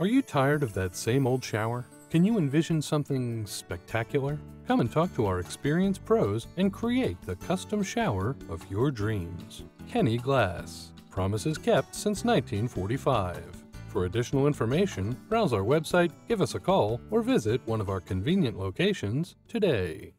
Are you tired of that same old shower? Can you envision something spectacular? Come and talk to our experienced pros and create the custom shower of your dreams. Kenny Glass. Promises kept since 1945. For additional information, browse our website, give us a call, or visit one of our convenient locations today.